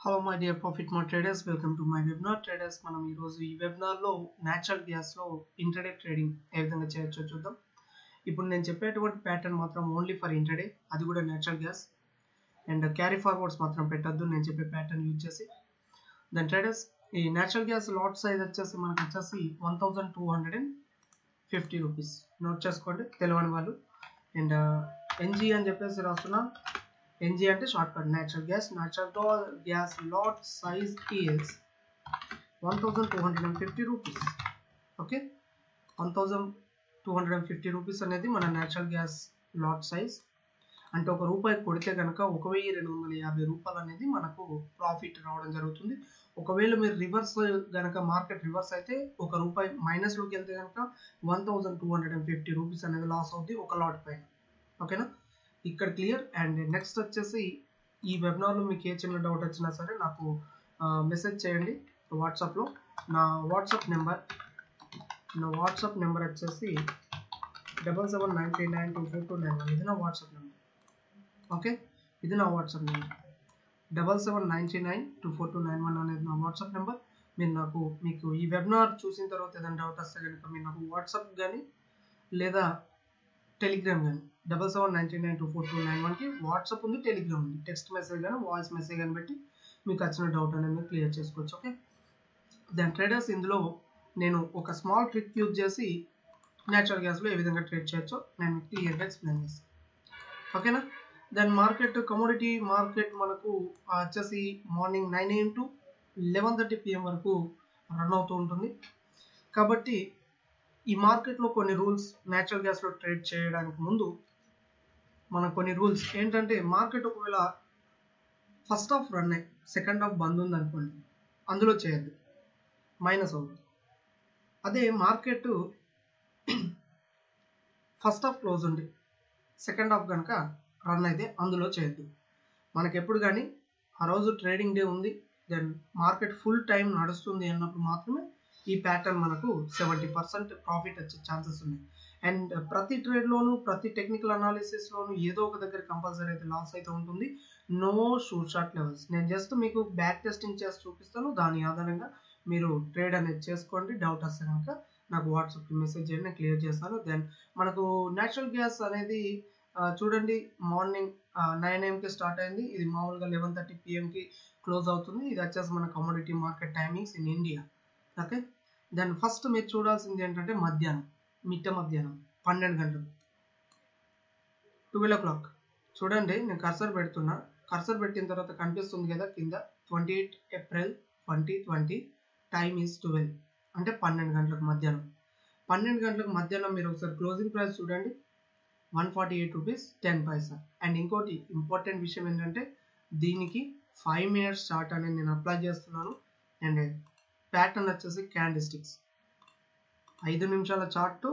Hello my dear profit మా traders welcome to my webinar traders మనం ఈరోజు ఈ వెబినార్లో న్యాచురల్ గ్యాస్లో ఇంటర్డే ట్రేడింగ్ ఏ విధంగా చేయొచ్చో చూద్దాం. ఇప్పుడు నేను చెప్పేటువంటి ప్యాటర్న్ మాత్రం ఓన్లీ ఫర్ ఇంటర్డే అది కూడా natural gas and carry forwards మాత్రం పెట్టద్దు. నేను చెప్పే ప్యాటర్న్ యూజ్ చేసి. దాని ట్రేడర్స్ ఈ న్యాచురల్ గ్యాస్ లాట్ సైజ్ వచ్చేసి మనకు వచ్చేసి one thousand two hundred and fifty rupees note చేసుకోండి. తెలియని వాళ్ళు. అండ్ ఎన్జీ uh, అని చెప్పేసి రాస్తున్నా. ఎన్జీ అంటే short cut natural gas natural gas lot size is one thousand two hundred and fifty rupees okay one thousand two hundred and fifty rupees అనేది మన natural gas lot size అంటే ఒక రూపాయి కొడితే కనుక ఒక వెయ్యి రెండు వందల యాభై రూపాయలు అనేది మనకు ప్రాఫిట్ రావడం జరుగుతుంది. ఒకవేళ మీరు రివర్స్ కనుక మార్కెట్ రివర్స్ అయితే ఒక రూపాయి మైనస్లోకి వెళ్తే కనుక one thousand two hundred and fifty rupees అనేది లాస్ అవుతుంది ఒక లాట్ పైన. ఓకేనా ఇక్కడ క్లియర్. అండ్ నెక్స్ట్ వచ్చేసి ఈ వెబినార్లో మీకు ఏ చిన్న డౌట్ వచ్చినా సరే నాకు మెసేజ్ చేయండి వాట్సాప్లో. నా వాట్సాప్ నెంబర్ నా వాట్సాప్ నెంబర్ వచ్చేసి double seven nine three nine two four two nine one. ఇది నా వాట్సాప్ నెంబర్. ఓకే? ఇది నా WhatsApp number. Double seven nine three nine two four two nine one అనేది నా వాట్సాప్ నెంబర్. మీరు నాకు మీకు ఈ వెబినార్ చూసిన తర్వాత ఏదైనా డౌట్ వస్తే కనుక మీరు నాకు వాట్సాప్ కానీ లేదా టెలిగ్రామ్ కానీ double seven nine three nine two four two nine వన్కి వాట్సాప్ ఉంది టెలిగ్రామ్ ఉంది. టెక్స్ట్ మెసేజ్ కానీ వాయిస్ మెసేజ్ కానీ పెట్టి మీకు వచ్చిన డౌట్ అనేది మీరు క్లియర్ చేసుకోవచ్చు ఓకే? దాని ట్రేడర్స్ ఇందులో నేను ఒక స్మాల్ ట్రిక్ యూజ్ చేసి న్యాచురల్ గ్యాస్లో ఏ విధంగా ట్రేడ్ చేయొచ్చో నేను మీకు క్లియర్గా ఎక్స్ప్లెయిన్ చేస్తాను ఓకేనా? దాని మార్కెట్ కమోడిటీ మార్కెట్ మనకు వచ్చేసి morning nine AM to eleven thirty PM వరకు రన్ అవుతూ ఉంటుంది. కాబట్టి ఈ మార్కెట్లో కొన్ని రూల్స్ న్యాచురల్ గ్యాస్లో ట్రేడ్ చేయడానికి ముందు మన కొన్ని రూల్స్ ఏంటంటే మార్కెట్ ఒకవేళ ఫస్ట్ హాఫ్ రన్ అయ్యి సెకండ్ హాఫ్ బంద్ ఉంది అనుకోండి అందులో చేయద్దు మైనస్ అవుతుంది. అదే మార్కెట్ ఫస్ట్ హాఫ్ క్లోజ్ ఉంది సెకండ్ హాఫ్ కనుక రన్ అయితే అందులో చేయొద్దు మనకి ఎప్పుడు కానీ ఆ రోజు ట్రేడింగ్ డే ఉంది దెన్ మార్కెట్ ఫుల్ టైం నడుస్తుంది అన్నప్పుడు మాత్రమే ఈ ప్యాటర్న్ మనకు సెవెంటీ పర్సెంట్ ప్రాఫిట్ వచ్చే ఛాన్సెస్ ఉన్నాయి. అండ్ ప్రతి ట్రేడ్లోను ప్రతి టెక్నికల్ అనాలిసిస్లోను ఏదో ఒక దగ్గర కంపల్సరీ అయితే లాస్ అయితే ఉంటుంది. నో షూట్ షాట్ లెవెల్స్ నేను జస్ట్ మీకు బ్యాక్ టెస్టింగ్ చేసి చూపిస్తాను. దాని ఆధారంగా మీరు ట్రేడ్ అనేది చేసుకోండి. డౌట్ వస్తే కనుక నాకు వాట్సాప్కి మెసేజ్ చేయండి. నేను క్లియర్ చేస్తాను. దెన్ మనకు న్యాచురల్ గ్యాస్ అనేది చూడండి మార్నింగ్ నైన్ ఏఎంకి స్టార్ట్ అయింది. ఇది మామూలుగా లెవెన్ థర్టీ పిఎంకి క్లోజ్ అవుతుంది. ఇది వచ్చేసి మన commodity market timings in India okay దాన్ని ఫస్ట్ మీరు చూడాల్సింది ఏంటంటే మధ్యాహ్నం మిట్ట మధ్యాహ్నం పన్నెండు గంటలు. ట్వెల్వ్ ఓ క్లాక్ చూడండి నేను కర్సర్ పెడుతున్నా. కర్సర్ పెట్టిన తర్వాత కనిపిస్తుంది కదా కింద twenty eight April twenty twenty time is twelve అంటే పన్నెండు గంటలకు మధ్యాహ్నం. పన్నెండు గంటలకు మధ్యాహ్నం మీరు ఒకసారి క్లోజింగ్ ప్రైస్ చూడండి. One forty eight rupees ten paisa and ఇంకోటి ఇంపార్టెంట్ విషయం ఏంటంటే దీనికి ఫైవ్ మినిట్స్ చార్ట్ అనేది నేను అప్లై చేస్తున్నాను. అండ్ ప్యాటర్న్ వచ్చేసి క్యాండిల్ స్టిక్స్ ఐదు నిమిషాల చార్ట్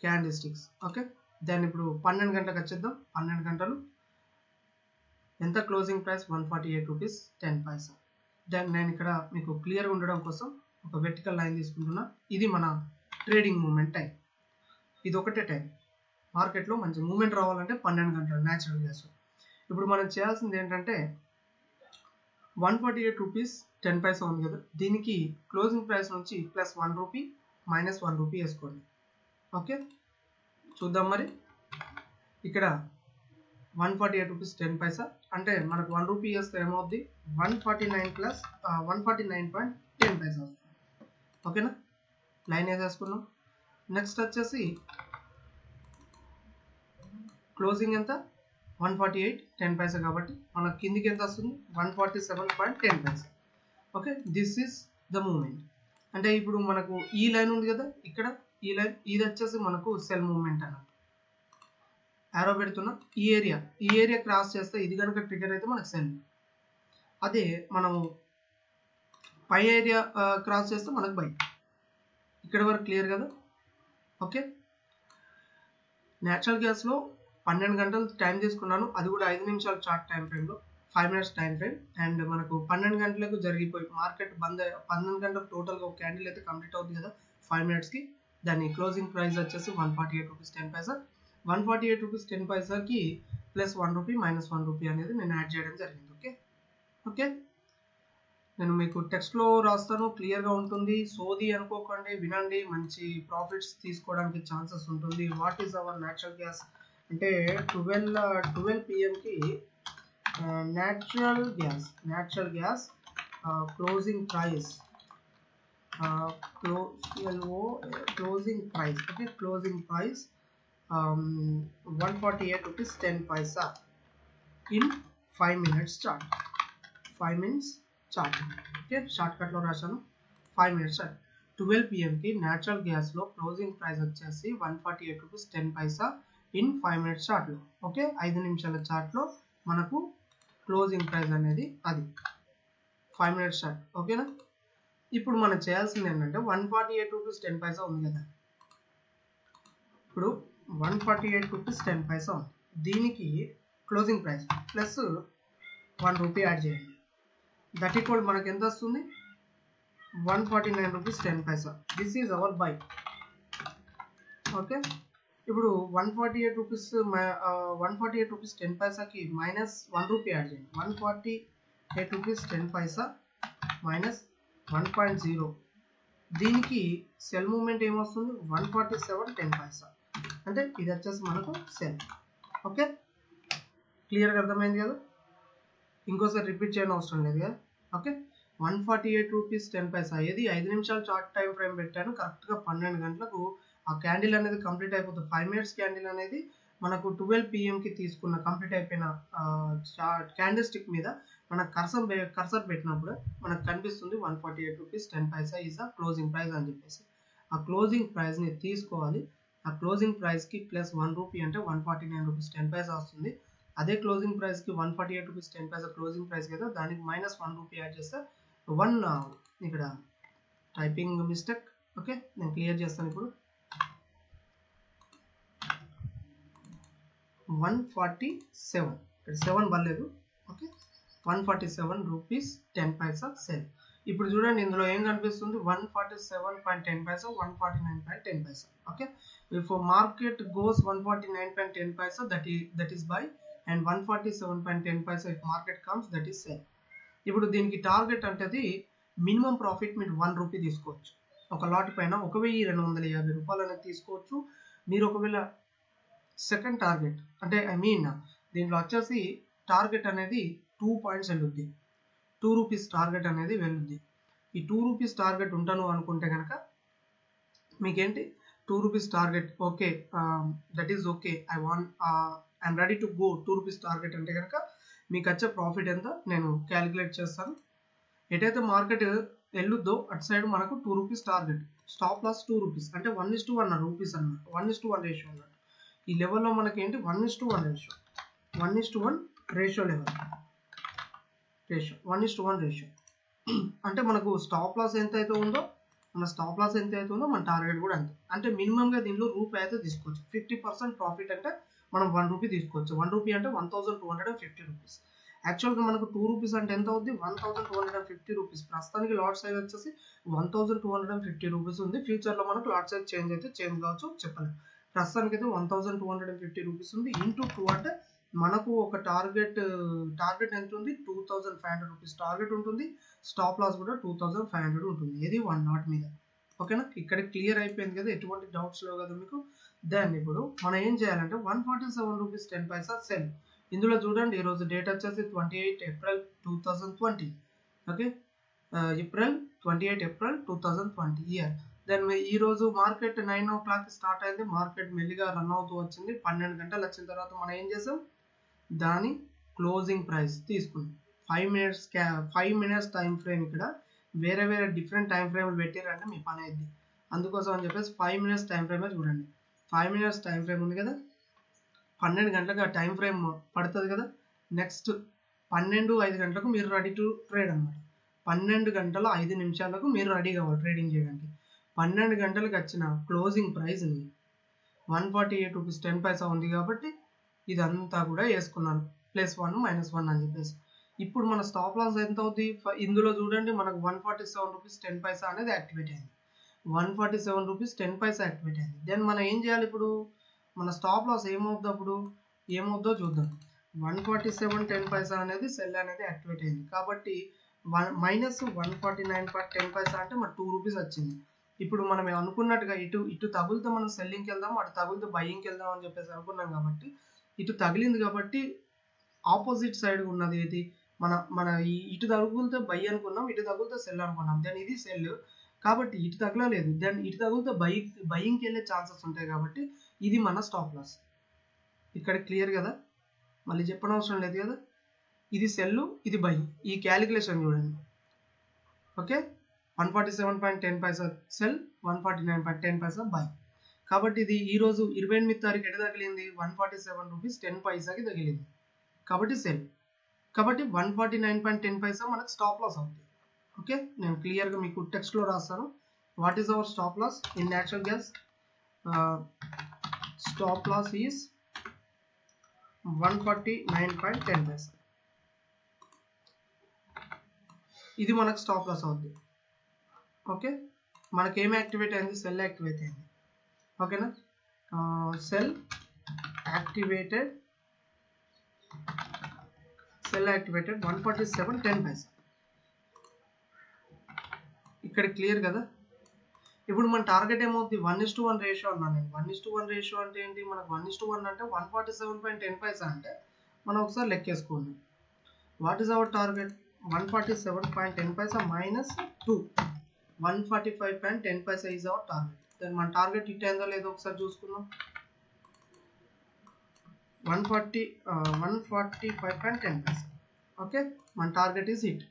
క్యాండిల్ స్టిక్స్ ఓకే దాన్ని ఇప్పుడు పన్నెండు గంటలకు వచ్చేద్దాం. పన్నెండు గంటలు. ఎంత closing price one forty eight rupees ten paisa దాన్ని నేను ఇక్కడ మీకు క్లియర్గా ఉండడం కోసం ఒక వెర్టికల్ లైన్ తీసుకుంటున్నా. ఇది మన ట్రేడింగ్ మూమెంట్ టైం ఇది ఒకటే టైం మార్కెట్లో మంచి మూమెంట్ రావాలంటే పన్నెండు గంటలు న్యాచురల్ గ్యాస్ ఇప్పుడు మనం చేయాల్సింది ఏంటంటే one forty eight rupees ten paisa ఉంది కదా. దీనికి క్లోజింగ్ ప్రైస్ నుంచి plus one rupee minus one rupee వేసుకోండి. ఓకే? చూద్దాం మరి. ఇక్కడ one forty eight rupees ten paisa. అంటే మనకు వన్ రూపీ వేస్తే ఏమవుద్ది? One forty nine plus one forty nine point ten paisa ఓకేనా? లైన్ వేసేసుకున్నాం నెక్స్ట్ వచ్చేసి క్లోజింగ్ ఎంత? One forty eight ten paisa కాబట్టి మన కిందికి ఎంత వస్తుంది? One forty seven point ten paisa okay this is the moment అంటే ఇప్పుడు మనకు ఈ లైన్ ఉంది కదా? ఇక్కడ ఈ లైన్ ఇది వచ్చేసి మనకు సెల్ మూమెంట్ అన్నట్టు యారో పెడుతున్నా ఈ ఏరియా ఈ ఏరియా క్రాస్ చేస్తే ఇది కనుక ట్రిగర్ అయితే మనకు సెల్ అదే మనము పై ఏరియా క్రాస్ చేస్తే మనకు బై. ఇక్కడ వరకు క్లియర్ కదా? ఓకే న్యాచురల్ గ్యాస్లో పన్నెండు గంటలు టైం తీసుకున్నాను అది కూడా ఐదు నిమిషాల చార్ట్ టైం ఫ్రేమ్లో five minutes time frame and మనకు పన్నెండు గంటలకు జరిగిపోయి మార్కెట్ బంద్ పన్నెండు గంటలకు టోటల్గా ఒక క్యాండిల్ అయితే కంప్లీట్ అవుతుంది కదా. ఫైవ్ మినిట్స్కి దాని క్లోజింగ్ ప్రైస్ వచ్చేసి one forty eight rupees ten paisa one forty eight rupees ten పైసాకి plus one rupee minus one rupee అనేది నేను యాడ్ చేయడం జరిగింది. ఓకే ఓకే నేను మీకు టెక్స్ట్లో రాస్తాను. క్లియర్గా ఉంటుంది. సోది అనుకోకండి వినండి. మంచి ప్రాఫిట్స్ తీసుకోవడానికి ఛాన్సెస్ ఉంటుంది. What is our natural gas అంటే twelve twelve పిఎంకి natural gas natural gas closing price closing price okay closing price one forty eight rupees ten paisa in five minutes chart five minutes chart okay short కట్లో రాశాను five minutes chart twelve పిఎంకి natural గ్యాస్లో closing price వచ్చేసి one forty eight rupees ten paisa in five minutes చార్ట్లో okay ఐదు నిమిషాల చార్ట్లో మనకు క్లోజింగ్ ప్రైస్ అనేది అది. ఫైవ్ మినిట్స్ చార్ట్ ఓకేనా ఇప్పుడు మనం చేయాల్సింది ఏంటంటే one forty eight rupees ten paisa ఉంది కదా. ఇప్పుడు one forty eight rupees ten paisa ఉంది. దీనికి closing price plus one rupee add చేయండి. దట్ ఈక్వల్ మనకు ఎంత వస్తుంది? One forty nine rupees ten paisa this is our buy okay ఇప్పుడు one forty eight rupees one forty eight rupees ten పైసాకి minus one rupee add చేయండి. One forty eight rupees ten paisa minus one point zero దీనికి sell moment ఏమొస్తుంది? One forty seven ten paisa అంటే ఇది వచ్చేసి మనకు cell okay? క్లియర్గా అర్థమైంది కదా? ఇంకోసారి రిపీట్ చేయడం అవసరం లేదు కదా? Okay? One forty eight rupees ten paisa ఏది? ఐదు నిమిషాలు చార్ట్ టైం ఫ్రేమ్ పెట్టాను. కరెక్ట్గా పన్నెండు గంటలకు ఆ క్యాండిల్ అనేది కంప్లీట్ అయిపోతుంది. ఫైవ్ మినిట్స్ క్యాండిల్ అనేది మనకు ట్వెల్వ్ పిఎంకి తీసుకున్న కంప్లీట్ అయిపోయిన క్యాండిల్ స్టిక్ మీద మన కర్సర్ కర్సర్ పెట్టినప్పుడు మనకు కనిపిస్తుంది one forty eight rupees ten paisa is ఆ క్లోజింగ్ ప్రైస్ అని చెప్పేసి. ఆ క్లోజింగ్ ప్రైస్ని తీసుకోవాలి. ఆ క్లోజింగ్ ప్రైస్కి ప్లస్ వన్ రూపీ అంటే one forty nine rupees ten paisa వస్తుంది. అదే క్లోజింగ్ ప్రైస్కి one forty eight rupees ten paisa closing price కదా దానికి మైనస్ వన్ రూపీ యాడ్ చేస్తే వన్ ఇక్కడ టైపింగ్ మిస్టేక్ ఓకే నేను క్లియర్ చేస్తాను ఇప్పుడు. One forty seven. ఇక్కడ సెవెన్ పర్లేదు. Okay? One forty seven rupees ten paisa sell. ఇప్పుడు చూడండి ఇందులో ఏం కనిపిస్తుంది? One forty seven point ten paisa one forty nine point ten paisa. Okay? If market goes one forty nine point ten paisa that ఈ that is buy and one forty seven point ten paisa if market comes that is sell ఇప్పుడు దీనికి target అంటే minimum profit మీరు one rupee తీసుకోవచ్చు. ఒక lot పైన ఒక వెయ్యి రెండు వందల యాభై రూపాయలు అనేది తీసుకోవచ్చు. మీరు ఒకవేళ సెకండ్ టార్గెట్ అంటే ఐ మీన్ దీంట్లో వచ్చేసి టార్గెట్ అనేది టూ పాయింట్స్ వెళ్ళుద్ది. టూ రూపీస్ టార్గెట్ అనేది వెళ్ళుద్ది. ఈ టూ రూపీస్ టార్గెట్ ఉంటాను అనుకుంటే కనుక మీకేంటి? Two rupees target okay that is okay I want I'm ready to go two rupees target అంటే కనుక మీకు వచ్చే ప్రాఫిట్ ఎంత? నేను క్యాలిక్యులేట్ చేస్తాను. ఎటైతే మార్కెట్ వెళ్ళుద్దో అటు సైడ్ మనకు two rupees target stop loss two rupees అంటే one is to one rupees అన్నమాట. One is to one ratio అన్న ఈ లెవెల్లో మనకి ఏంటి one is to one ratio one is to one ratio level ratio one is to one ratio అంటే మనకు stop loss ఎంత అయితే ఉందో మన స్టాప్ లాస్ ఎంత అయితే ఉందో మన టార్గెట్ కూడా అంతే. అంటే మినిమంగా దీనిలో రూపాయి అయితే తీసుకోవచ్చు. ఫిఫ్టీ పర్సెంట్ ప్రాఫిట్ అంటే మనం వన్ రూపీ తీసుకోవచ్చు. వన్ రూపీ అంటే one thousand two hundred and fifty rupees యాక్చువల్గా మనకు టూ రూపీస్ అంటే ఎంత అవుద్ది? One thousand two hundred and fifty rupees ప్రస్తుతానికి లాట్ సైజ్ వచ్చేసి one thousand two hundred and fifty rupees ఉంది ఫ్యూచర్లో మనకు లాట్ సైజ్ చేంజ్ అయితే చేంజ్ కావచ్చు చెప్పలేము ప్రస్తుతానికి అయితే one thousand two hundred and fifty rupees ఉంది. ఇంటూ టూ అంటే మనకు ఒక టార్గెట్ టార్గెట్ ఎంత ఉంది? Two thousand five hundred rupees target ఉంటుంది. స్టాప్ లాస్ కూడా టూ థౌసండ్ ఫైవ్ హండ్రెడ్ ఉంటుంది. ఏది వన్ నాట్ మీద. ఓకేనా? ఇక్కడ క్లియర్ అయిపోయింది కదా? ఎటువంటి డౌట్స్ లేవు కదా మీకు? దాన్ని ఇప్పుడు మనం ఏం చేయాలంటే one forty seven rupees ten paisa sell. ఇందులో చూడండి ఈరోజు డేట్ వచ్చేసి twenty eight April two thousand twenty. Okay? April twenty eight April two thousand twenty year. Then ఈ రోజు market nine o'clock start అయింది. మార్కెట్ మెల్లిగా రన్ అవుతూ వచ్చింది. పన్నెండు గంటలు వచ్చిన తర్వాత మనం ఏం చేసాం? దాని క్లోజింగ్ ప్రైస్ తీసుకున్నాం. ఫైవ్ మినిట్స్ క్యా ఫైవ్ మినిట్స్ టైం ఫ్రేమ్ ఇక్కడ వేరే వేరే డిఫరెంట్ టైం ఫ్రేమ్లు పెట్టారంటే మీ పని అయింది అందుకోసం అని చెప్పేసి ఫైవ్ మినిట్స్ టైం ఫ్రేమ్ చూడండి. ఫైవ్ మినిట్స్ టైం ఫ్రేమ్ ఉంది కదా? పన్నెండు గంటలకు ఆ టైం ఫ్రేమ్ పడుతుంది కదా? నెక్స్ట్ పన్నెండు ఐదు గంటలకు మీరు రెడీ టు ట్రేడ్ అనమాట పన్నెండు గంటల ఐదు నిమిషాలకు మీరు రెడీ కావాలి ట్రేడింగ్ చేయడానికి. పన్నెండు గంటలకు వచ్చిన closing price one forty eight rupees ten paisa ఉంది కాబట్టి ఇదంతా కూడా వేసుకున్నాను. ప్లస్ వన్ మైనస్ వన్ అని చెప్పేసి. ఇప్పుడు మన స్టాప్ లాస్ ఎంత అవుతుంది ఇందులో చూడండి మనకు one forty seven rupees ten paisa అనేది యాక్టివేట్ అయింది. One forty seven rupees ten paisa activate అయింది. దెన్ మనం ఏం చేయాలి ఇప్పుడు? మన స్టాప్ లాస్ ఏమవుద్ది అప్పుడు? ఏమవుద్దో చూద్దాం. One forty seven ten paisa అనేది సెల్ అనేది యాక్టివేట్ అయింది. కాబట్టి one minus one forty nine point ten paisa అంటే మన టూ రూపీస్ వచ్చింది. ఇప్పుడు మనం అనుకున్నట్టుగా ఇటు ఇటు తగులితే మనం సెల్లింగ్కి వెళ్దాం అటు తగులుతో బయ్యింగ్కి వెళ్దాం అని చెప్పేసి అనుకున్నాం కాబట్టి ఇటు తగిలింది కాబట్టి ఆపోజిట్ సైడ్ ఉన్నది ఏది? మన మన ఇటు తగులితే బై అనుకున్నాం ఇటు తగులుతో సెల్ అనుకున్నాం. దెన్ ఇది సెల్ కాబట్టి ఇటు తగలలేదు. దెన్ ఇటు తగిలితే బై బయ్యింగ్కి వెళ్ళే ఛాన్సెస్ ఉంటాయి కాబట్టి ఇది మన స్టాప్ లాస్ ఇక్కడ క్లియర్ కదా? మళ్ళీ చెప్పనవసరం లేదు కదా? ఇది సెల్లు ఇది బై ఈ క్యాలిక్యులేషన్ చూడండి. Okay one forty seven point ten paisa sell one forty nine point ten paisa buy. కాబట్టి ఇది ఈ రోజు ఇరవై ఎనిమిది తారీఖు ఎటు తగిలింది? One forty seven rupees ten పైసాకి తగిలింది. కాబట్టి సెల్. కాబట్టి one forty nine point ten paisa మనకు స్టాప్ లాస్ అవుతుంది. ఓకే? నేను క్లియర్గా మీకు టెక్స్ట్లో రాస్తాను. What is our stop loss in natural gas stop loss is one forty nine point ten paisa. ఇది మనకు స్టాప్ లాస్ అవుతుంది. ఓకే? మనకి ఏం యాక్టివేట్ అయింది? సెల్ యాక్టివేట్ అయింది. ఓకేనా? Sell activated. Sell activated one forty seven ten paisa ఇక్కడ clear కదా? ఇప్పుడు మన టార్గెట్ ఏమవుతుంది one is to one ratio అన్నాను నేను. One is to one ratio అంటే ఏంటి? మనకు వన్ ఇస్ టు వన్ అంటే one forty seven point ten paisa అంటే మనం ఒకసారి లెక్కేసుకోండి what is our target one forty seven point ten paisa minus two. One forty five point ten paisa is our target then మన target hit అయిందో లేదో ఒకసారి చూసుకుందాం. One forty one forty five point ten paisa okay మన target is hit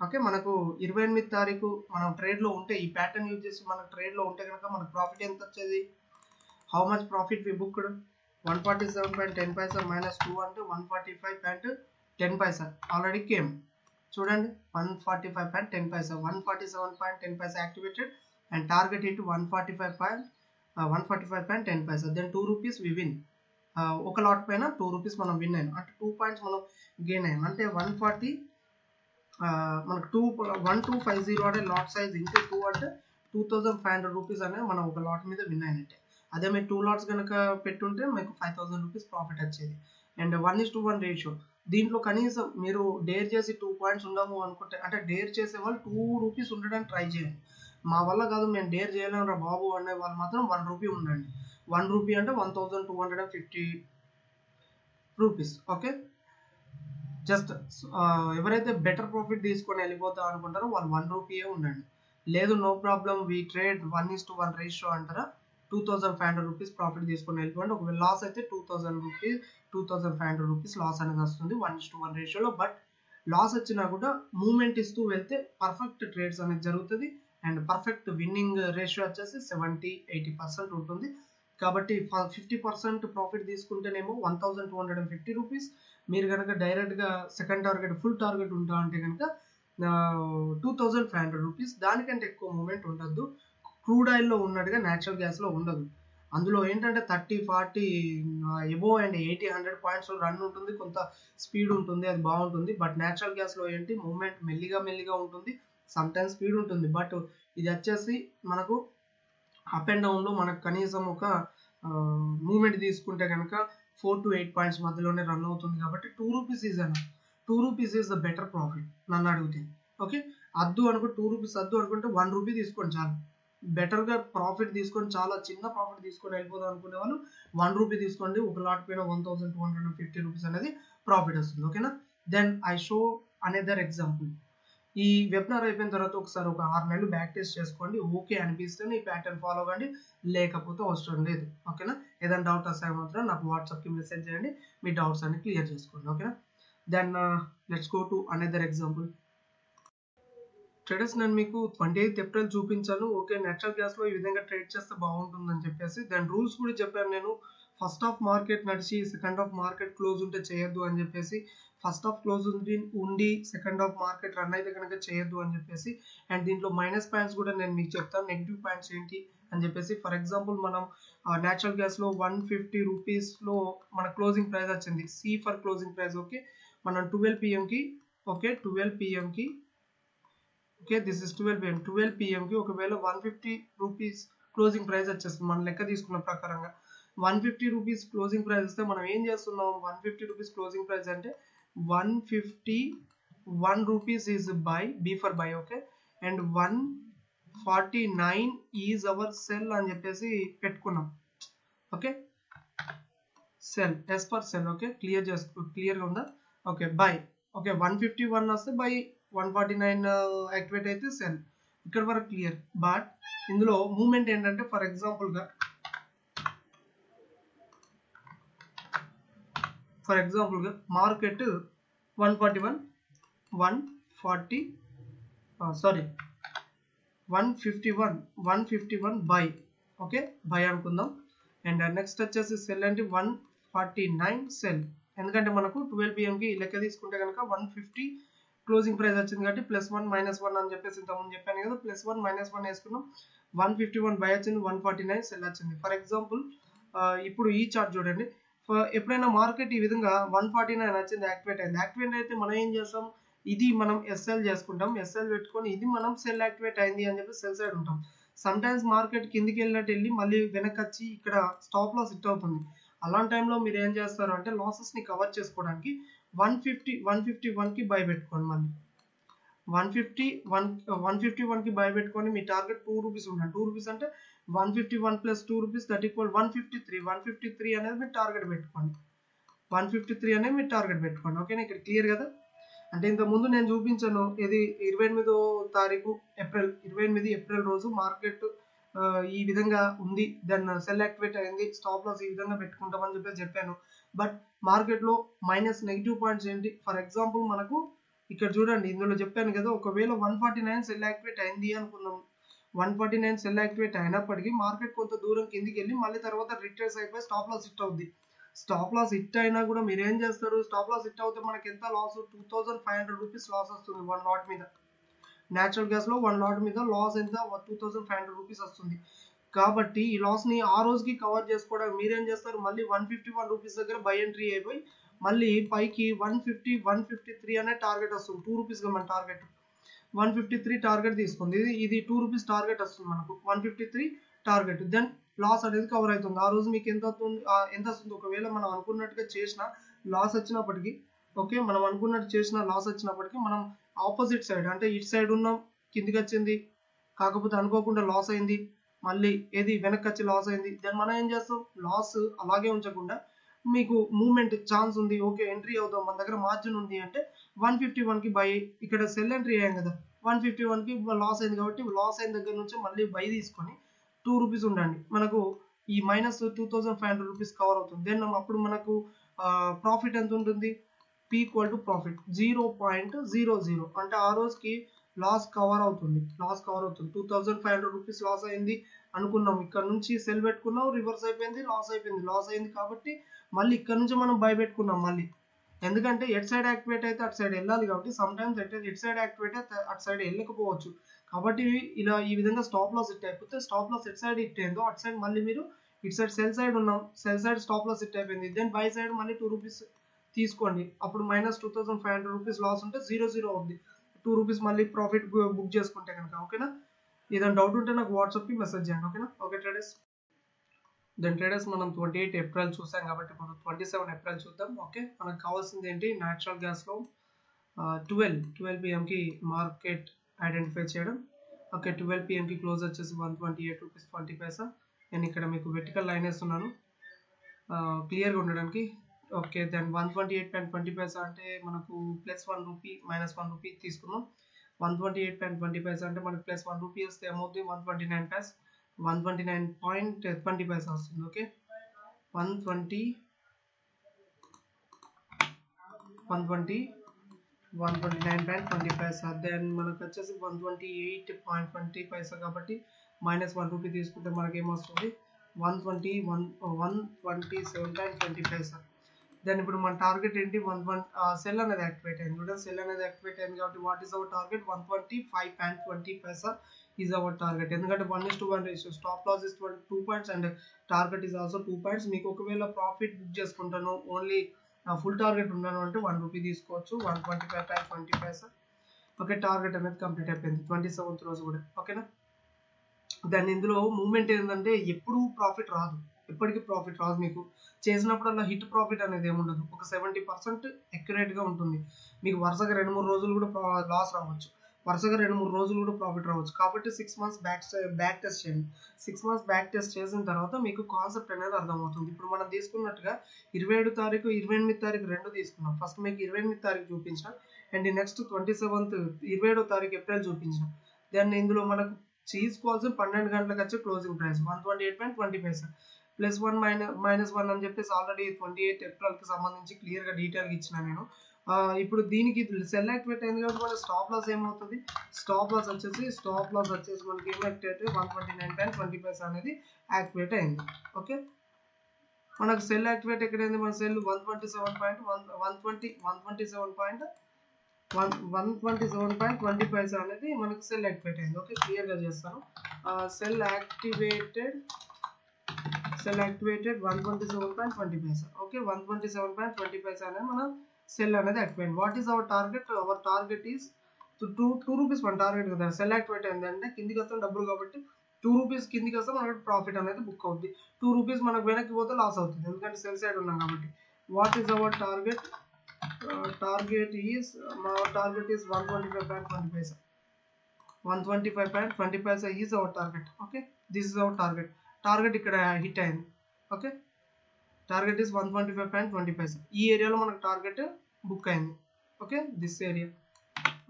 okay మనకు ఇరవై ఎనిమిది తారీఖు మనం ట్రేడ్లో ఉంటే ఈ ప్యాటర్న్ యూజ్ చేసి మనకు ట్రేడ్లో ఉంటే కనుక మనకు ప్రాఫిట్ ఎంత వచ్చేది? How much profit we booked one forty seven point ten paisa minus two అంటే one forty five point ten paisa already came చూడండి one forty five point ten paisa one forty seven point ten paisa activated and target it one forty five point one forty five point ten paisa then two rupees we win ఒక lot పైన two rupees మనం win అయ్యాం అంటే two points మనం gain అయ్యాం అంటే one forty మనకు two one two five zero అంటే లాట్ సైజ్ ఇంటూ టూ అంటే two thousand five hundred rupees అనేది మనం ఒక లాట్ మీద విన్ అయినట్టే. అదే మీరు టూ లాట్స్ కనుక పెట్టుంటే మీకు ఫైవ్ థౌసండ్ రూపీస్ ప్రాఫిట్ వచ్చేది. And one is to one ratio. దీంట్లో కనీసం మీరు డేర్ చేసి టూ పాయింట్స్ ఉండము అనుకుంటే అంటే డేర్ చేసే వాళ్ళు టూ రూపీస్ ఉండడానికి ట్రై చేయండి. మా వల్ల కాదు మేము డేర్ చేయలేము రా బాబు అనే వాళ్ళు మాత్రం వన్ రూపీ ఉండండి. వన్ రూపీ అంటే one thousand two hundred and fifty rupees okay? Just ఎవరైతే బెటర్ ప్రాఫిట్ తీసుకొని వెళ్ళిపోతాం అనుకుంటారో వాళ్ళు వన్ రూపీయే ఉండండి. లేదు no problem we trade one is to one ratio అంటారా? Two thousand five hundred rupees profit తీసుకుని వెళ్ళిపోండి ఒకవేళ లాస్ అయితే two thousand rupees two thousand five hundred rupees loss అనేది వస్తుంది వన్ ఇస్ టు వన్ రేషియోలో బట్ లాస్ వచ్చినా కూడా మూమెంట్ ఇస్తూ వెళ్తే పర్ఫెక్ట్ ట్రేడ్స్ అనేది జరుగుతుంది. అండ్ పర్ఫెక్ట్ విన్నింగ్ రేషియో వచ్చేసి సెవెంటీ ఎయిటీ పర్సెంట్ ఉంటుంది. కాబట్టి fifty percent profit తీసుకుంటేనేమో one thousand two hundred and fifty rupees. మీరు కనుక డైరెక్ట్గా సెకండ్ టార్గెట్ ఫుల్ టార్గెట్ ఉంటా అంటే కనుక two thousand five hundred rupees. దానికంటే ఎక్కువ మూమెంట్ ఉండద్దు. క్రూడ్ ఆయిల్లో ఉన్నట్టుగా న్యాచురల్ గ్యాస్లో ఉండదు. అందులో ఏంటంటే thirty forty above and eighty hundred points run ఉంటుంది. కొంత స్పీడ్ ఉంటుంది అది బాగుంటుంది. బట్ న్యాచురల్ గ్యాస్లో ఏంటి మూమెంట్ మెల్లిగా మెల్లిగా ఉంటుంది. సమ్ టైమ్ స్పీడ్ ఉంటుంది. బట్ ఇది వచ్చేసి మనకు అప్ అండ్ డౌన్లో మనకు కనీసం ఒక మూమెంట్ తీసుకుంటే కనుక ఫోర్ టు ఎయిట్ పాయింట్స్ మధ్యలోనే రన్ అవుతుంది కాబట్టి టూ రూపీస్ ఈజ్ అన్న two rupees is the better profit నన్ను అడిగితే. ఓకే అద్దు అనుకుంటే టూ రూపీస్ అద్దు అనుకుంటే వన్ రూపీ తీసుకోండి చాలు. బెటర్గా ప్రాఫిట్ తీసుకొని చాలా చిన్న ప్రాఫిట్ తీసుకొని వెళ్ళిపోదాం అనుకునే వాళ్ళు వన్ రూపీ తీసుకోండి. ఒక లాట్ పైన one thousand two hundred and fifty rupees అనేది ప్రాఫిట్ వస్తుంది. ఓకేనా then I show another example ఈ వెబినార్ అయిపోయిన తర్వాత ఒకసారి ఒక ఆరు నెలలు బ్యాక్ టెస్ట్ చేసుకోండి. ఓకే అనిపిస్తే ఈ ప్యాటర్న్ ఫాలో అవ్వండి లేకపోతే అవసరం లేదు. ఓకేనా ఏదైనా డౌట్ వస్తే మాత్రం నాకు వాట్సాప్కి మెసేజ్ చేయండి. మీ డౌట్స్ అన్ని క్లియర్ చేసుకోండి. ఓకేనా then let's go to another example traders నేను మీకు ట్వంటీ ఎయిత్ ఏప్రిల్ చూపించాను. ఓకే నేచురల్ గ్యాస్లో ఈ విధంగా ట్రేడ్ చేస్తే బాగుంటుందని చెప్పేసి. దాని రూల్స్ కూడా చెప్పాను నేను. ఫస్ట్ ఆఫ్ మార్కెట్ నడిచి సెకండ్ ఆఫ్ మార్కెట్ క్లోజ్ ఉంటే చేయొద్దు అని చెప్పేసి. ఫస్ట్ ఆఫ్ క్లోజ్ ఉండి ఉండి సెకండ్ ఆఫ్ మార్కెట్ రన్ అయితే కనుక చేయొద్దు అని చెప్పేసి. అండ్ దీంట్లో మైనస్ పాయింట్స్ కూడా నేను మీకు చెప్తాను. నెగిటివ్ పాయింట్స్ ఏంటి అని చెప్పేసి. ఫర్ ఎగ్జాంపుల్ మనం న్యాచురల్ గ్యాస్లో వన్ ఫిఫ్టీ రూపీస్లో మన క్లోజింగ్ ప్రైస్ వచ్చింది. See for closing price okay మనం ట్వెల్వ్ పిఎంకి okay twelve పిఎంకి okay this is twelve PM twelve పిఎంకి ఒకవేళ one fifty rupees closing price వచ్చేస్తుంది. మనం లెక్క తీసుకున్న ప్రకారంగా. One fifty rupees closing price వస్తే మనం ఏం చేస్తున్నాం? One fifty rupees closing price అంటే one fifty one rupees is buy B for buy okay and one forty nine is our sell అని చెప్పేసి పెట్టుకున్నాం. Okay sell as per sell okay clear చేసుకో క్లియర్గా ఉందా? Okay buy okay one fifty one వస్తే buy one forty nine activate అయితే sell ఇక్కడ వరకు క్లియర్ బట్ ఇందులో మూమెంట్ ఏంటంటే ఫర్ ఎగ్జాంపుల్గా ఫర్ ఎగ్జాంపుల్గా market one forty one one forty sorry one fifty one one fifty one buy okay buy అనుకుందాం. And next uh, వచ్చేసి సెల్ అంటే వన్ ఫార్టీ నైన్ సెల్ ఎందుకంటే మనకు ట్వెల్వ్ పిఎంకి లెక్క తీసుకుంటే కనుక వన్ ఫిఫ్టీ క్లోజింగ్ ప్రైస్ వచ్చింది కాబట్టి ప్లస్ వన్ మైనస్ వన్ అని చెప్పేసి ఇంతకుముందు చెప్పాను కదా ప్లస్ వన్ మైనస్ వన్ వేసుకున్నాం. వన్ ఫిఫ్టీ వన్ బై వచ్చింది వన్ ఫార్టీ నైన్ సెల్ వచ్చింది. ఫర్ ఎగ్జాంపుల్ ఇప్పుడు ఈ చార్ట్ చూడండి. ఎప్పుడైనా మార్కెట్ ఈ విధంగా వన్ ఫార్టీ నైన్ వచ్చింది యాక్టివేట్ అయింది. యాక్టివేట్ అయితే మనం ఏం చేస్తాం? ఇది మనం ఎస్ఎల్ చేసుకుంటాం. ఎస్ఎల్ పెట్టుకొని ఇది మనం సెల్ యాక్టివేట్ అయింది అని చెప్పి సెల్ సైడ్ ఉంటాం. సమ్ టైమ్స్ మార్కెట్ కిందికి వెళ్ళినట్టు వెళ్ళి మళ్ళీ వెనక్కి వచ్చి ఇక్కడ స్టాప్ లాస్ హిట్ అవుతుంది. అలాంటి టైంలో మీరు ఏం చేస్తారు అంటే లాసెస్ని కవర్ చేసుకోవడానికి వన్ ఫిఫ్టీ వన్ ఫిఫ్టీ వన్కి బై పెట్టుకోండి మళ్ళీ. One fifty one one fifty వన్కి బై పెట్టుకొని మీ టార్గెట్ టూ రూపీస్ ఉండండి టూ రూపీస్ అంటే one fifty one plus two rupees that equal one fifty three one fifty three అనేది మీరు టార్గెట్ పెట్టుకోండి. వన్ ఫిఫ్టీ త్రీ అనేది మీరు టార్గెట్ పెట్టుకోండి. ఓకేనా ఇక్కడ క్లియర్ కదా? అంటే ఇంత ముందు నేను చూపించాను ఇది ఇరవై ఎనిమిదో తారీఖు ఏప్రిల్ ఇరవై ఎనిమిది ఏప్రిల్ రోజు మార్కెట్ ఈ విధంగా ఉంది. దాన్ని సెల్ యాక్టివేట్ అయింది స్టాప్ లాస్ ఈ విధంగా పెట్టుకుంటామని చెప్పేసి చెప్పాను. బట్ మార్కెట్లో మైనస్ నెగిటివ్ పాయింట్స్ ఏంటి? ఫర్ ఎగ్జాంపుల్ మనకు ఇక్కడ చూడండి ఇందులో చెప్పాను కదా ఒకవేళ one forty nine sell activate అయింది అనుకున్నాం one forty nine sell activate అయినప్పటికీ మార్కెట్ కొంత దూరం కిందికి వెళ్ళి మళ్ళీ తర్వాత రిట్రేస్ అయిపోయి స్టాప్ లాస్ హిట్ అవుద్ది. స్టాప్ లాస్ హిట్ అయినా కూడా మీరు ఏం చేస్తారు? స్టాప్ లాస్ హిట్ అవుతే మనకి ఎంత loss two thousand five hundred rupees loss వస్తుంది వన్ లాట్ మీద. న్యాచురల్ గ్యాస్లో వన్ లాట్ మీద లాస్ ఎంత? Two thousand five hundred rupees వస్తుంది. కాబట్టి ఈ లాస్ని ఆ రోజుకి కవర్ చేసుకోవడానికి మీరేం చేస్తారు? మళ్ళీ వన్ ఫిఫ్టీ వన్ రూపీస్ దగ్గర బై ఎంట్రీ అయిపోయి మళ్ళీ పైకి one fifty one fifty three అనే టార్గెట్ వస్తుంది. టూ రూపీస్గా మన target one fifty three target తీసుకుంది. ఇది ఇది టూ రూపీస్ టార్గెట్ వస్తుంది మనకు. One fifty three target then loss అనేది కవర్ అవుతుంది. ఆ రోజు మీకు ఎంత అవుతుంది? ఎంత వస్తుంది? ఒకవేళ మనం అనుకున్నట్టుగా చేసిన లాస్ వచ్చినప్పటికీ ఓకే మనం అనుకున్నట్టు చేసిన లాస్ వచ్చినప్పటికీ మనం ఆపోజిట్ సైడ్ అంటే ఇటు సైడ్ ఉన్నాం కిందికి వచ్చింది కాకపోతే అనుకోకుండా లాస్ అయింది మళ్ళీ ఏది వెనక్కి వచ్చి లాస్ అయింది. దాన్ని మనం ఏం చేస్తాం? లాస్ అలాగే ఉంచకుండా మీకు మూమెంట్ ఛాన్స్ ఉంది. ఓకే ఎంట్రీ అవుతాం. మన దగ్గర మార్జిన్ ఉంది అంటే వన్ ఫిఫ్టీ వన్కి బై ఇక్కడ సెల్ ఎంట్రీ అయ్యాం కదా. వన్ ఫిఫ్టీ వన్కి లాస్ అయింది కాబట్టి లాస్ అయిన దగ్గర నుంచి మళ్ళీ బై తీసుకొని టూ రూపీస్ ఉండండి. మనకు ఈ minus two thousand five hundred rupees cover అవుతుంది. దెన్ అప్పుడు మనకు ప్రాఫిట్ ఎంత ఉంటుంది? Equal to profit zero point zero zero అంటే ఆ రోజుకి లాస్ కవర్ అవుతుంది. లాస్ కవర్ అవుతుంది. Two thousand five hundred rupees loss అయింది అనుకున్నాం. ఇక్కడ నుంచి సెల్ పెట్టుకున్నాం రివర్స్ అయిపోయింది లాస్ అయిపోయింది. లాస్ అయింది కాబట్టి మళ్ళీ ఇక్కడ నుంచి మనం బై పెట్టుకున్నాం మళ్ళీ. ఎందుకంటే ఎట్ సైడ్ యాక్టివేట్ అయితే అటు సైడ్ వెళ్ళాలి కాబట్టి some times at at side activate అయితే అటు సైడ్ వెళ్ళకపోవచ్చు. కాబట్టి ఇలా ఈ విధంగా స్టాప్ లాస్ హిట్ అయిపోతే stop loss at side hit అయిందో అటు సైడ్ మళ్ళీ మీరు ఇటు సైడ్ సెల్ సైడ్ ఉన్నాం. Sell side stop loss hit అయిపోయింది. దెన్ బై సైడ్ మళ్ళీ టూ రూపీస్ తీసుకోండి. అప్పుడు minus two thousand five hundred rupees loss ఉంటే జీరో జీరో ఉంది టూ రూపీస్ మళ్ళీ ప్రాఫిట్ బుక్ చేసుకుంటే కనుక ఓకేనా? ఏదైనా డౌట్ ఉంటే నాకు వాట్సాప్కి మెసేజ్ చేయండి ఓకేనా? ఓకే ట్రేడర్స్ దెన్ ట్రేడర్స్ మనం ట్వంటీ ఎయిట్ ఏప్రిల్ చూసాం కాబట్టి ఇప్పుడు ట్వంటీ సెవెన్ ఏప్రిల్ చూద్దాం ఓకే? మనకు కావాల్సింది ఏంటి? న్యాచురల్ గ్యాస్లో ట్వెల్వ్ ట్వెల్వ్ పిఎంకి మార్కెట్ ఐడెంటిఫై చేయడం. ఓకే ట్వెల్వ్ పిఎంకి క్లోజ్ వచ్చేసి one twenty eight rupees twenty paisa నేను ఇక్కడ మీకు వెర్టికల్ లైన్ వేస్తున్నాను. క్లియర్గా ఉండడానికి okay then one twenty eight point twenty paisa అంటే మనకు plus one rupee minus one rupee తీసుకున్నాం one twenty eight point twenty paisa అంటే మనకు ప్లస్ వన్ రూపీ వస్తే ఏమవుతుంది one twenty nine paise one twenty nine point twenty paisa వస్తుంది okay one twenty one twenty one twenty nine point twenty paisa then మనకు వచ్చేసి one twenty eight point twenty paisa కాబట్టి minus one rupee తీసుకుంటే మనకి ఏమొస్తుంది one twenty one one twenty seven point twenty paisa then ఇప్పుడు మన target ఏంటి? One one sell అనేది యాక్టివేట్ అయింది. చూడండి సెల్ అనేది యాక్టివేట్ అయింది కాబట్టి what is our target one twenty five point twenty paisa is our target ఎందుకంటే one is to one ratio stop loss is two points and target is also two points మీకు ఒకవేళ profit book చేసుకుంటాను only full target ఉన్నాను అంటే one rupee తీసుకోవచ్చు. One twenty five point twenty paisa okay target అనేది complete అయిపోయింది. Twenty seventh రోజు కూడా. ఓకేనా దాని ఇందులో మూమెంట్ ఏంటంటే ఎప్పుడూ ప్రాఫిట్ రాదు. ఎప్పటికీ ప్రాఫిట్ రాదు మీకు. చేసినప్పుడల్లా హిట్ ప్రాఫిట్ అనేది ఏముండదు. ఒక సెవెంటీ పర్సెంట్ అక్యురేట్గా ఉంటుంది. మీకు వరుసగా రెండు మూడు రోజులు కూడా లాస్ రావచ్చు. వరుసగా రెండు మూడు రోజులు కూడా ప్రాఫిట్ రావచ్చు. కాబట్టి six months back back test చేయండి. సిక్స్ మంత్స్ బ్యాక్ టెస్ట్ చేసిన తర్వాత మీకు కాన్సెప్ట్ అనేది అర్థమవుతుంది. ఇప్పుడు మనం తీసుకున్నట్టుగా ఇరవై ఏడు తారీఖు ఇరవై ఎనిమిది తారీఖు రెండు తీసుకున్నాం. ఫస్ట్ మీకు ఇరవై ఎనిమిది తారీఖు చూపించిన. అండ్ నెక్స్ట్ ట్వంటీ సెవెంత్ ఇరవై ఏడో తారీఖు ఏప్రిల్ చూపించిన. దెన్ ఇందులో మనకు తీసుకోవాల్సిన పన్నెండు గంటలకు వచ్చే closing price one twenty eight point twenty paisa plus one minus minus one అని చెప్పేసి ఆల్రెడీ ట్వంటీ ఎయిట్ ఏప్రిల్కి సంబంధించి క్లియర్గా డీటెయిల్గా ఇచ్చిన నేను. ఇప్పుడు దీనికి సెల్ యాక్టివేట్ అయింది కాబట్టి మన స్టాప్ లాస్ ఏమవుతుంది? స్టాప్ లాస్ వచ్చేసి స్టాప్ లాస్ వచ్చేసి మనకి ఏం activate one twenty nine point twenty paisa అనేది యాక్టివేట్ అయింది. ఓకే? మనకు సెల్ యాక్టివేట్ ఎక్కడైంది? మన sell one twenty seven point one one twenty one twenty seven point one one twenty seven point twenty paisa అనేది మనకు సెల్ యాక్టివేట్ అయింది. Okay? క్లియర్గా చేస్తాను. Sell activated sell activated one twenty seven point twenty paisa okay one twenty seven point twenty paisa అనేది మన sell అనేది activate what is our target our target is two two rupees మన target కదా sell activate అయింది అంటే కిందికి వస్తాం డబ్బులు కాబట్టి టూ రూపీస్ కిందికి వస్తే మనకి ప్రాఫిట్ అనేది బుక్ అవుతుంది టూ రూపీస్ మనకు వెనక్కి పోతే లాస్ అవుతుంది ఎందుకంటే సెల్ సైడ్ ఉన్నాం కాబట్టి what is our target target is మా target is one twenty five point twenty paisa one twenty five point twenty paisa is our target okay this is our target ఇక్కడ hit అయింది. Okay? Target is one twenty five point twenty five ఈ ఏరియాలో మనకు target book అయింది. Okay? This area.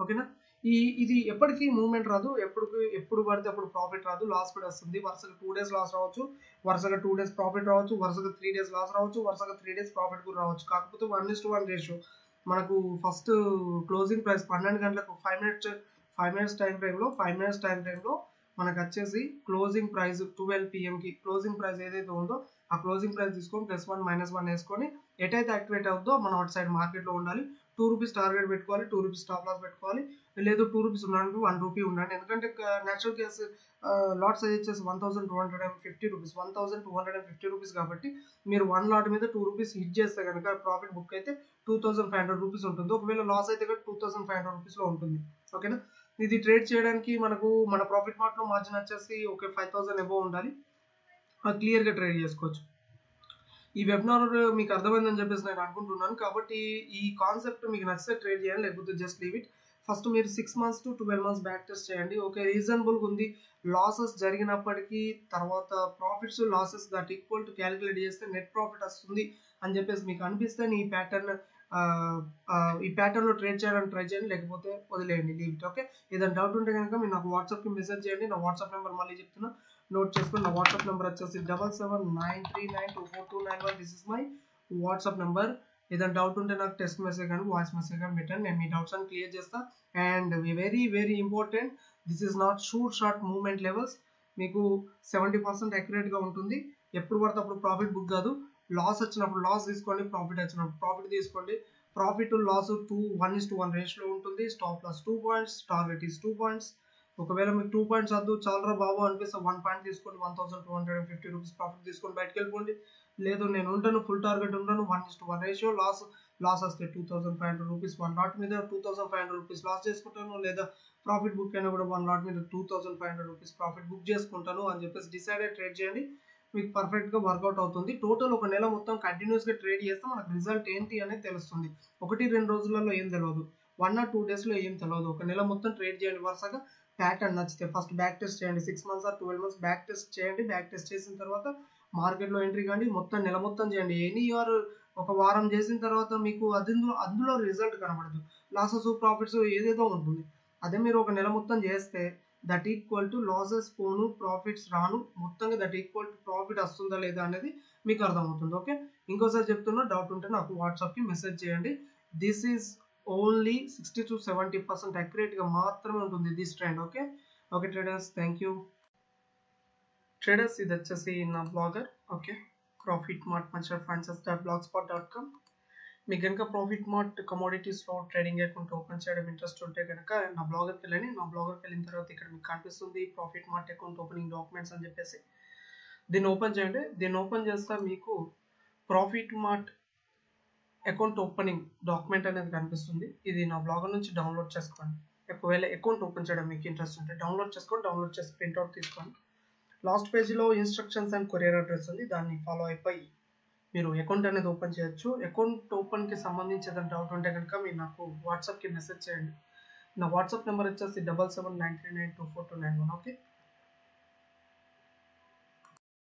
ఓకేనా? ఈ ఇది ఎప్పటికీ మూవ్మెంట్ రాదు. ఎప్పుడు ఎప్పుడు పడితే అప్పుడు ప్రాఫిట్ రాదు. లాస్ కూడా వస్తుంది. వరుసగా టూ డేస్ లాస్ రావచ్చు. వరుసగా టూ డేస్ ప్రాఫిట్ రావచ్చు. వరుసగా త్రీ డేస్ లాస్ రావచ్చు. వరుసగా త్రీ డేస్ ప్రాఫిట్ కూడా రావచ్చు. కాకపోతే one is to one ratio. మనకు ఫస్ట్ క్లోజింగ్ ప్రైస్ పన్నెండు గంటలకు five minutes five minutes time ఫ్రేమ్లో ఫైవ్ మినిట్స్ టైం ఫ్రేమ్లో మనకు వచ్చేసి క్లోజింగ్ ప్రైస్ ట్వెల్వ్ పిఎంకి క్లోజింగ్ ప్రైస్ ఏదైతే ఉందో ఆ క్లోజింగ్ ప్రైస్ తీసుకొని ప్లస్ వన్ మైనస్ వన్ వేసుకొని ఎటైతే యాక్టివేట్ అవుతుందో మనం అటు సైడ్ మార్కెట్లో ఉండాలి. టూ రూపీస్ టార్గెట్ పెట్టుకోవాలి టూ రూపీస్ స్టాప్ లాస్ పెట్టుకోవాలి. లేదు టూ రూపీస్ ఉండడానికి వన్ రూపీ ఉండండి. ఎందుకంటే నేచురల్ గ్యాస్ లాట్ సైజ్ వచ్చేసి one thousand two hundred and fifty rupees one thousand two hundred and fifty rupees కాబట్టి మీరు వన్ లాట్ మీద టూ రూపీస్ హిట్ చేస్తే కనుక ప్రాఫిట్ బుక్ అయితే two thousand five hundred rupees ఉంటుంది. ఒకవేళ లాస్ అయితే కూడా టూ థౌసండ్ ఫైవ్ హండ్రెడ్ రూపీస్లో ఉంటుంది. ఓకేనా ఇది ట్రేడ్ చేయడానికి మనకు మన ప్రాఫిట్ మార్ట్లో మార్జిన్ వచ్చేసి ఒక ఫైవ్ థౌసండ్ ఎబో ఉండాలి. అది క్లియర్గా ట్రేడ్ చేసుకోవచ్చు. ఈ వెబినార్ మీకు అర్థమైందని చెప్పేసి నేను అనుకుంటున్నాను. కాబట్టి ఈ కాన్సెప్ట్ మీకు నచ్చితే ట్రేడ్ చేయాలి లేకపోతే జస్ట్ లీవ్ ఇట్. ఫస్ట్ మీరు six months to twelve months back test చేయండి. ఓకే రీజనబుల్గా ఉంది. లాసెస్ జరిగినప్పటికీ తర్వాత profits losses that equal to calculate చేస్తే నెట్ ప్రాఫిట్ వస్తుంది అని చెప్పేసి మీకు అనిపిస్తే ఈ ప్యాటర్న్ ఈ ప్యాటర్న్లో ట్రేడ్ చేయడానికి ట్రై చేయండి లేకపోతే వదిలేయండి లీవ్ ఇట్ ఓకే ఏదైనా డౌట్ ఉంటే కనుక మీరు నాకు వాట్సాప్కి మెసేజ్ చేయండి నా వాట్సాప్ నెంబర్ మళ్ళీ చెప్తున్నా. నోట్ చేసుకుని నా వాట్సాప్ నెంబర్ వచ్చేసి double seven nine three nine two four two nine one this is my WhatsApp number ఏదైనా డౌట్ ఉంటే నాకు టెక్స్ట్ మెసేజ్ కానీ వాయిస్ మెసేజ్ కానీ పెట్టండి. నేను మీ డౌట్స్ అని క్లియర్ చేస్తా. And very very important this is not shoot short movement levels మీకు సెవెంటీ పర్సెంట్గా ఉంటుంది. ఎప్పుడు పడితే అప్పుడు ప్రాఫిట్ బుక్ కాదు. లాస్ వచ్చినప్పుడు లాస్ తీసుకోండి ప్రాఫిట్ వచ్చినప్పుడు ప్రాఫిట్ తీసుకోండి. Profit loss two one is to one రేషియోలో ఉంటుంది. Stop loss two points target is two points ఒకవేళ మీకు టూ పాయింట్స్ వద్దు చాలరా బాబు అనిపిస్తే వన్ పాయింట్ తీసుకోండి one thousand two hundred and fifty rupees profit తీసుకొని బయటకు వెళ్ళిపోండి. లేదు నేను ఉంటాను ఫుల్ టార్గెట్ ఉంటాను one is to one ratio loss loss వస్తే two thousand five hundred rupees one lot మీద two thousand five hundred rupees loss చేసుకుంటాను. లేదా ప్రాఫిట్ బుక్ అయినా కూడా వన్ లాట్ మీద two thousand five hundred rupees profit book చేసుకుంటాను అని చెప్పేసి డిసైడెడ్ ట్రేడ్ చేయండి. మీకు పర్ఫెక్ట్గా వర్కౌట్ అవుతుంది. టోటల్ ఒక నెల మొత్తం కంటిన్యూస్గా ట్రేడ్ చేస్తే మనకు రిజల్ట్ ఏంటి అనేది తెలుస్తుంది. ఒకటి రెండు రోజులలో ఏం తెలియదు వన్ ఆర్ టూ డేస్లో ఏం తెలియదు ఒక నెల మొత్తం ట్రేడ్ చేయండి. వరుసగా ప్యాటర్న్ నచ్చితే ఫస్ట్ బ్యాక్ టెస్ట్ చేయండి. Six months or twelve months back test చేయండి. బ్యాక్ టెస్ట్ చేసిన తర్వాత మార్కెట్లో ఎంట్రీ కానీ మొత్తం నెల మొత్తం చేయండి. ఎనీ ఇయర్ ఒక వారం చేసిన తర్వాత మీకు అందులో అందులో రిజల్ట్ కనబడదు. లాసెస్ ప్రాఫిట్స్ ఏదేదో ఉంటుంది. అదే మీరు ఒక నెల మొత్తం చేస్తే దట్ ఈక్వల్ టు లాసెస్ పోను ప్రాఫిట్స్ రాను మొత్తంగా దట్ ఈక్వల్ టు ప్రాఫిట్ వస్తుందా లేదా అనేది మీకు అర్థమవుతుంది ఓకే ఇంకోసారి చెప్తున్నా డౌట్ ఉంటే నాకు వాట్సాప్కి మెసేజ్ చేయండి. This is only sixty to seventy percent అక్యురేట్గా మాత్రమే ఉంటుంది this trend okay okay traders thank you traders ఇది వచ్చేసి నా blogger okay Profit Mart మచర్ finances dot blogspot dot com మీకు కనుక ప్రాఫిట్ మార్ట్ కమోడిటీస్లో ట్రేడింగ్ అకౌంట్ ఓపెన్ చేయడం ఇంట్రెస్ట్ ఉంటే కనుక నా బ్లాగర్కి వెళ్ళండి. నా బ్లాగర్కి వెళ్ళిన తర్వాత ఇక్కడ మీకు కనిపిస్తుంది Profit Mart account opening documents అని చెప్పేసి. దీన్ని ఓపెన్ చేయండి. దీన్ని ఓపెన్ చేస్తే మీకు Profit Mart account opening document అనేది కనిపిస్తుంది. ఇది నా బ్లాగర్ నుంచి డౌన్లోడ్ చేసుకోండి. ఒకవేళ అకౌంట్ ఓపెన్ చేయడం మీకు ఇంట్రెస్ట్ ఉంటే డౌన్లోడ్ చేసుకొని డౌన్లోడ్ చేసి ప్రింట్అవుట్ తీసుకోండి. లాస్ట్ పేజీలో ఇన్స్ట్రక్షన్స్ అండ్ కొరియర్ అడ్రస్ ఉంది. దాన్ని ఫాలో అయిపోయి మీరు అకౌంట్ అనేది ఓపెన్ చేయొచ్చు. అకౌంట్ ఓపెన్కి సంబంధించి ఏదైనా డౌట్ ఉంటే కనుక మీరు నాకు వాట్సాప్కి మెసేజ్ చేయండి. నా వాట్సాప్ నెంబర్ వచ్చేసి double seven nine three nine two four two nine one okay